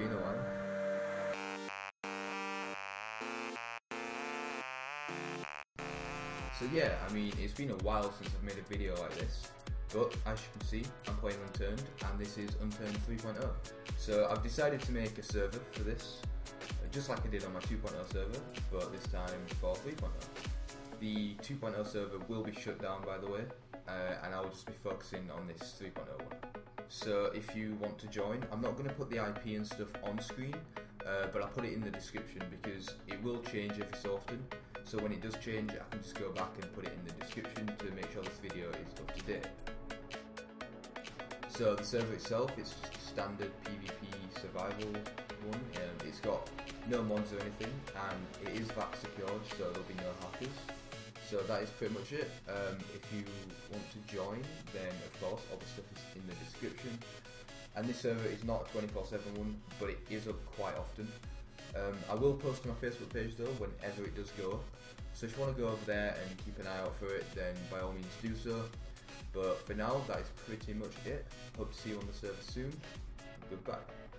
been a while. So yeah, I mean, it's been a while since I've made a video like this, but as you can see, I'm playing Unturned, and this is Unturned 3.0. So I've decided to make a server for this, just like I did on my 2.0 server, but this time for 3.0. The 2.0 server will be shut down by the way, uh, and I'll just be focusing on this 3.0 one. So if you want to join, I'm not going to put the IP and stuff on screen, uh, but I'll put it in the description because it will change every so often. So when it does change, I can just go back and put it in the description to make sure this video is up to date. So the server itself, it's just a standard PvP survival one. Um, it's got no mods or anything, and it is VAC secured, so there'll be no hackers. So that is pretty much it. Um, if you want to join, then of course all the stuff is in the description. And this server is not a 24/7 one, but it is up quite often. Um, I will post to my Facebook page though whenever it does go. Up. So if you want to go over there and keep an eye out for it, then by all means do so. But for now, that is pretty much it. Hope to see you on the server soon. Goodbye.